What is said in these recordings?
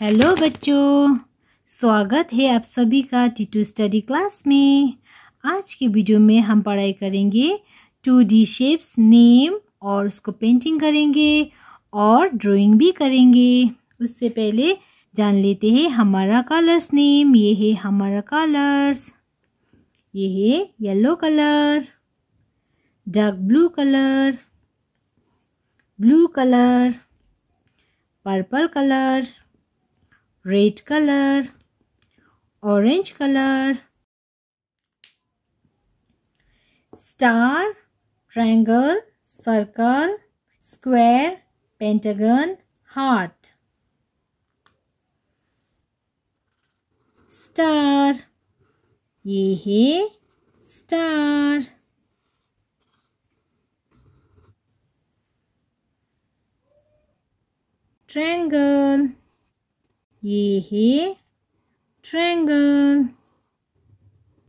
Hello बच्चों, स्वागत है आप सभी का टीटू स्टडी क्लास में। आज की वीडियो में हम पढ़ाई करेंगे टू डी शेप्स नेम और उसको पेंटिंग करेंगे और ड्राइंग भी करेंगे। उससे पहले जान लेते हैं हमारा कलर्स नेम ये है हमारा कलर्स ये है yellow colour dark blue colour blue colour purple colour red colour orange colour star triangle circle square pentagon heart star ये है स्टार ट्रायंगल ये है ट्रायंगल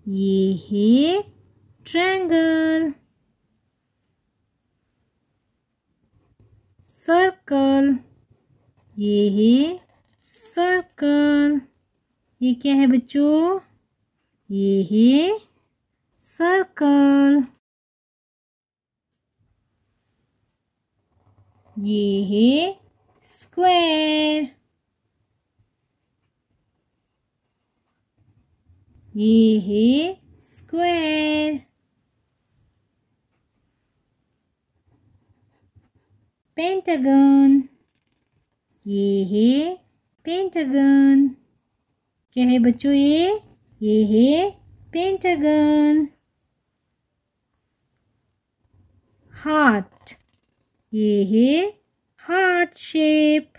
ये है ट्रायंगल सर्कल ये है सर्कल ये क्या है बच्चों? ये है सर्कल ये है स्क्वायर ये है स्क्वायर पेंटागन ये है पेंटागन क्या है बच्चों ये? ये है पेंटागन हार्ट ये है heart shape.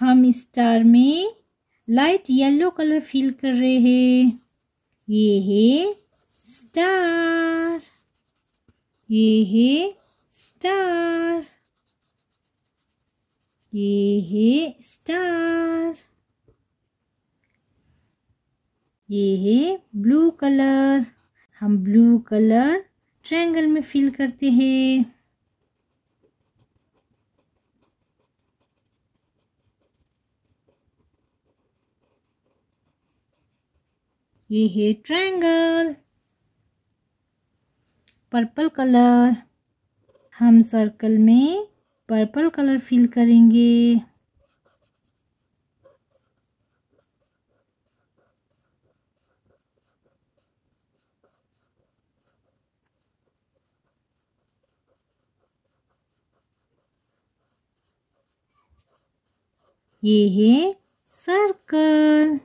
हम स्टार में लाइट येलो कलर फील कर रहे हैं। ये है स्टार। ये है स्टार। ये है स्टार। ये है ब्लू कलर। हम ब्लू कलर ट्रायंगल में फिल करते हैं। ये है ट्रायंगल पर्पल कलर हम सर्कल में पर्पल कलर फिल करेंगे. ये है सर्कल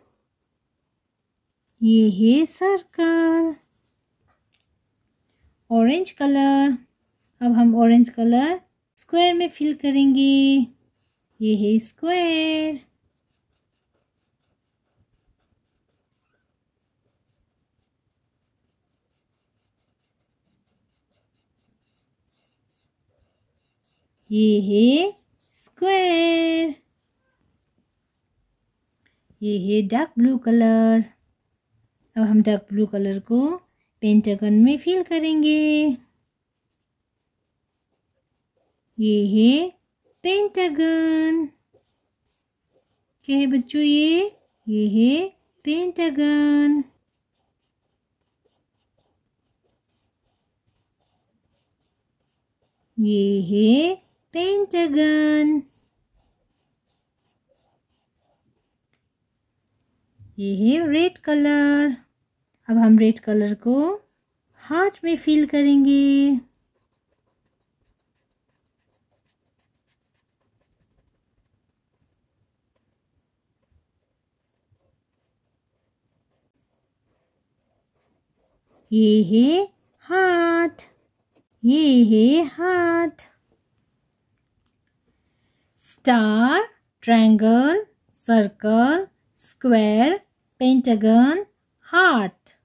ये है सर्कल ऑरेंज कलर अब हम ऑरेंज कलर स्क्वायर में फिल करेंगे। ये है स्क्वायर ये है स्क्वायर ये है डार्क ब्लू कलर अब हम डार्क ब्लू कलर को पेंटागन में फिल करेंगे। ये है पेंटागन क्या है बच्चों ये? ये है पेंटागन ये है पेंटागन ये है रेड कलर अब हम रेड कलर को हार्ट में फिल करेंगे. ये है हार्ट ये है heart star triangle circle square, pentagon, heart.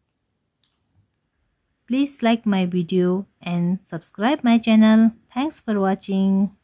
Please like my video and subscribe my channel. Thanks for watching.